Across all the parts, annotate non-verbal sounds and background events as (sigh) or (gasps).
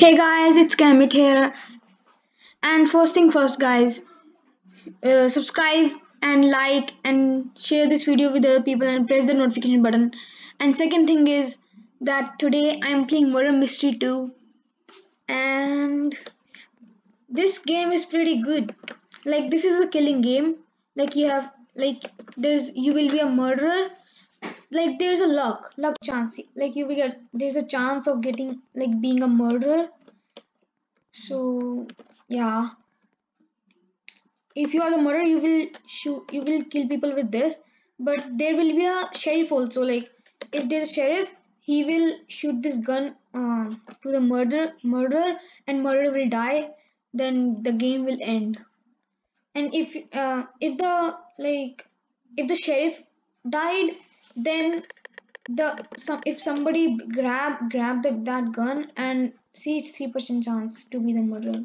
Hey guys, it's Gambit here. And first thing first, guys, uh, subscribe and like and share this video with other people and press the notification button. And second thing is that today I am playing Murder Mystery 2, and this game is pretty good. Like this is a killing game. Like you have like there's you will be a murderer like there's a luck luck chance. Like you will get there's a chance of getting like being a murderer. So yeah. If you are the murderer you will shoot you will kill people with this. But there will be a sheriff also. Like if there's a sheriff he will shoot this gun uh, to the murderer murderer and murderer will die. Then the game will end. And if uh, if the like if the sheriff died then the some if somebody grab grab the, that gun and see it's three percent chance to be the murderer.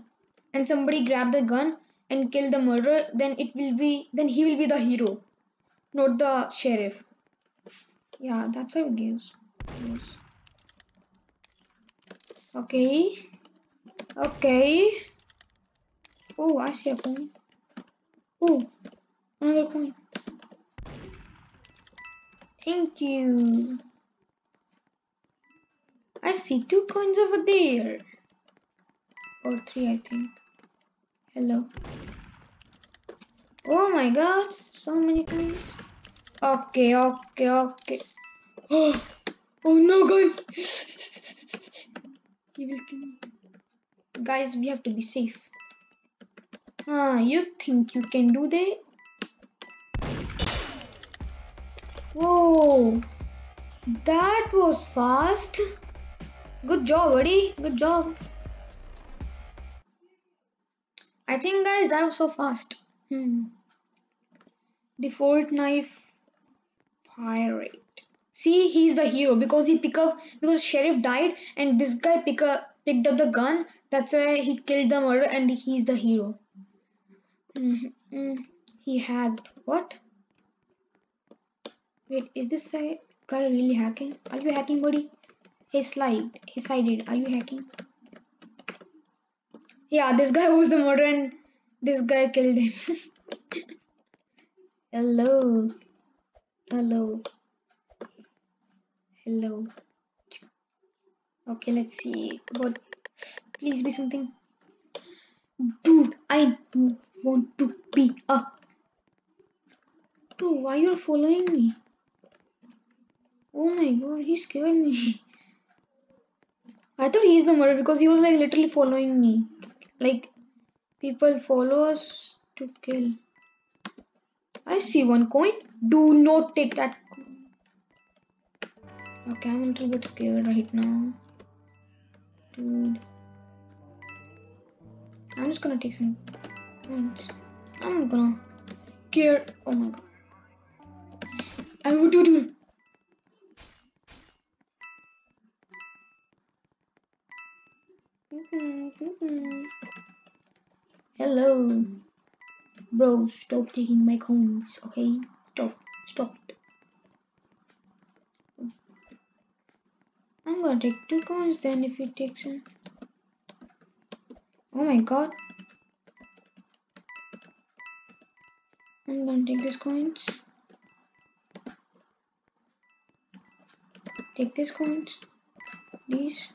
And somebody grab the gun and kill the murderer then it will be then he will be the hero not the sheriff. Yeah that's how it goes. Okay. Okay. Oh i see a coin. Oh another coin Thank you. I see two coins over there. Or three, I think. Hello. Oh my god, so many coins. Okay, okay, okay. Oh, (gasps) oh no, guys. (laughs) he will kill me. Guys, we have to be safe. Ah, you think you can do that? Whoa, that was fast. Good job, buddy. Good job. I think, guys, that was so fast. Hmm. Default knife pirate. See, he's the hero because he pick up because sheriff died and this guy pick up picked up the gun. That's why he killed the murderer and he's the hero. Mm -hmm. He hacked what? Wait, is this guy really hacking? Are you hacking, buddy? Hey, slide. He sided. Are you hacking? Yeah, this guy was the murderer and this guy killed him. (laughs) Hello. Hello. Hello. Okay, let's see. What? Please be something. Dude, I want to be a. Dude, why you're following me? Oh my god, he scared me. I thought he's the murderer because he was like literally following me. Like people follow us to kill. I see one coin. Do not take that. Okay, I'm a little bit scared right now. Dude. I'm just gonna take some coins. I'm gonna care. Oh my god. I would do, do Bro, stop taking my coins, okay? Stop. Stop. I'm gonna take two coins then if you take some. Oh my god. I'm gonna take these coins. Take these coins. These.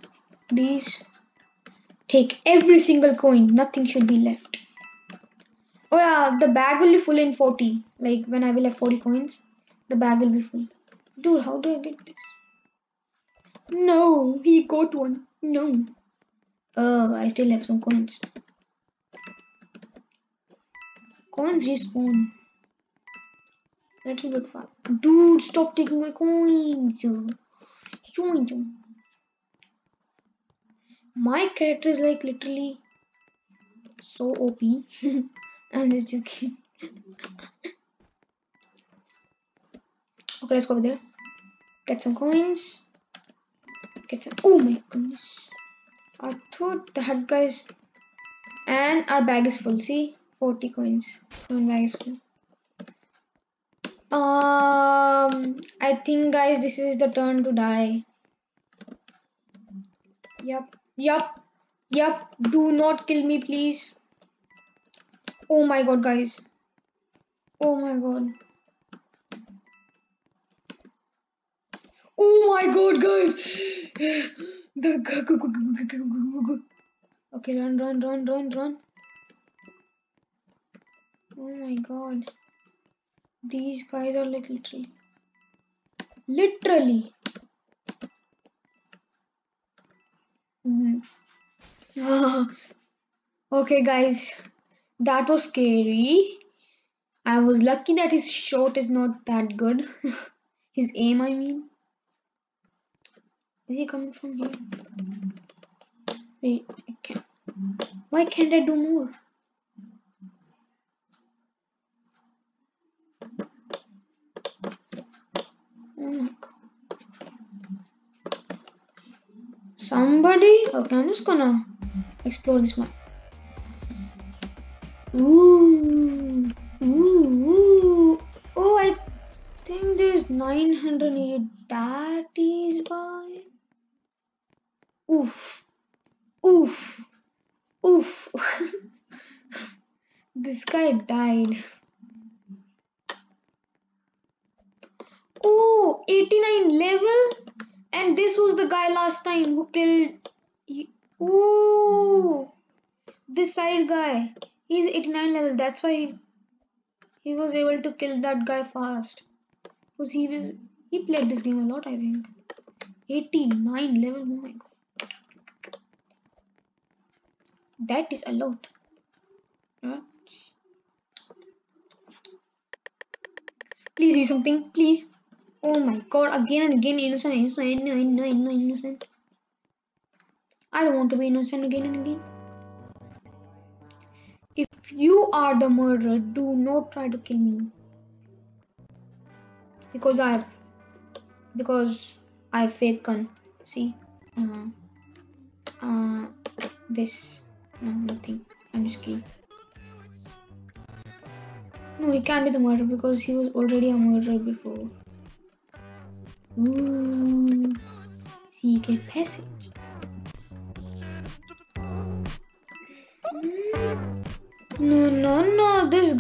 These. Take every single coin. Nothing should be left. Oh yeah, the bag will be full in 40. Like when I will have 40 coins, the bag will be full. Dude, how do I get this? No, he got one. No. Oh, I still have some coins. Coins respawn. Little bit far. Dude, stop taking my coins. My character is like literally so OP. (laughs) I'm just joking. okay, let's go over there. Get some coins. Get some. Oh my goodness. I thought that guy's. And our bag is full. See? 40 coins. Coin bag is full. Um, I think, guys, this is the turn to die. Yep. Yup. Yup, do not kill me, please. Oh my god, guys. Oh my god. Oh my god, guys. Okay, run, run, run, run, run. Oh my god. These guys are like literally. Literally. Mm. (laughs) okay, guys. That was scary. I was lucky that his shot is not that good. (laughs) his aim, I mean. Is he coming from here? Wait, I can't. Why can't I do more? Oh my god. Somebody? Okay, I'm just gonna explore this map. Ooh, ooh, ooh. Oh, I think there's 980. That is why. Oof, oof, oof. (laughs) this guy died. Oh, 89 level? And this was the guy last time who killed. Ooh, this side guy. He's 89 level. That's why he, he was able to kill that guy fast. Because he was he played this game a lot, I think. 89 level. Oh my god. That is a lot. Please do something. Please. Oh my god, again and again innocent, innocent, innocent, innocent, innocent. I don't want to be innocent again and again. If you are the murderer, do not try to kill me. Because I have because I have fake gun. See? Uh, uh this no nothing. I'm just kidding. No, he can't be the murderer because he was already a murderer before. Ooh, secret passage.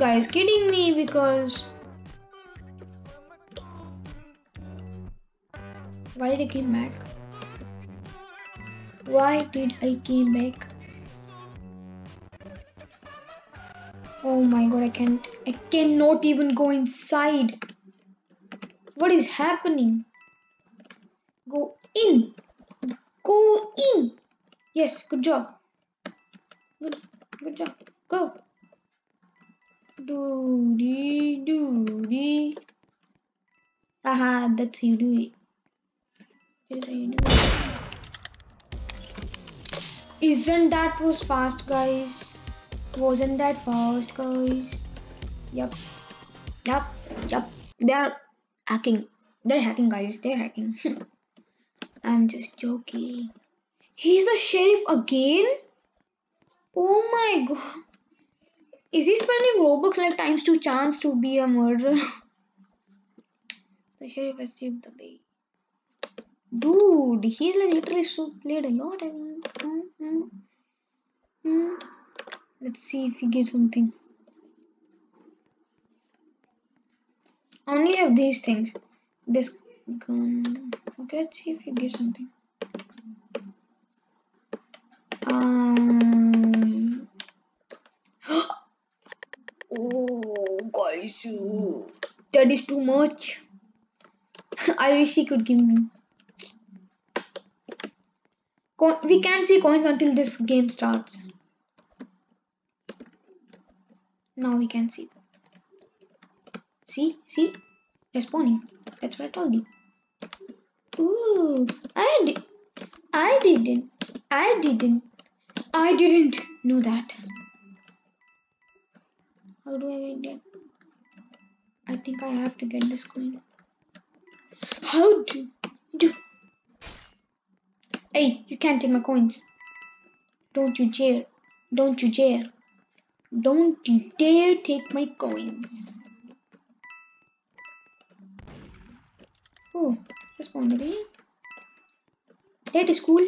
No, this guy is kidding me because... Why did I came back? Why did I came back? Oh my god, I can't, I cannot even go inside. What is happening? Go in. Go in. Yes, good job. Good, good job. Go. Doody doody. Haha, that's how you do it. That's how you do it. Isn't that was fast, guys? Wasn't that fast, guys? Yep. Yep. Yep. They're hacking. They're hacking, guys. They're hacking. (laughs) I'm just joking. He's the sheriff again? Oh my (laughs) god. Is he spending Robux like times two chance to be a murderer? the sheriff has saved the day. Dude, he's like literally so played a lot. I mean, mm, mm, mm. Let's see if he gives something. Only have these things. This gun. Okay, let's see if you give something. Um. oh, guys, that is too much. (laughs) I wish he could give me. we can't see coins until this game starts. Now we can see. See, see, they're spawning. That's what I told you. Ooh, I did. I didn't. I didn't. I didn't know that. How do I get that? Think I have to get this coin. How do do? Hey, you can't take my coins. Don't you dare. Don't you dare. Don't you dare take my coins. Oh, Respawn again. That is cool.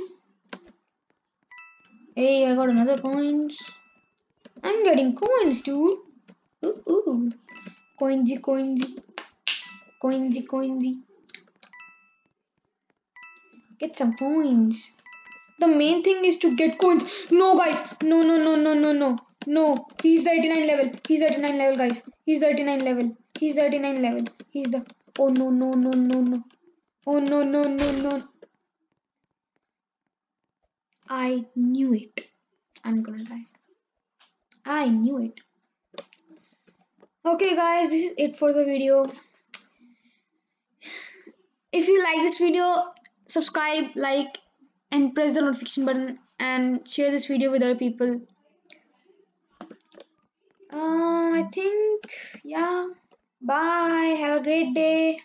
Hey, I got another coins. I'm getting coins, dude. Ooh, ooh. Coinsy, coinsy. Coinsy, coinsy. Get some coins. The main thing is to get coins. No, guys. No, no, no, no, no, no. No. He's the 89 level. He's the 89 level, guys. He's the 89 level. He's the 89 level. He's the... Oh, no, no, no, no, no. Oh, no, no, no, no. I knew it. I'm gonna die. I knew it. Okay guys, this is it for the video. If you like this video, subscribe, like and press the notification button and share this video with other people. Uh, I think, yeah. Bye. Have a great day.